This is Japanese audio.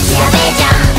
調べちゃん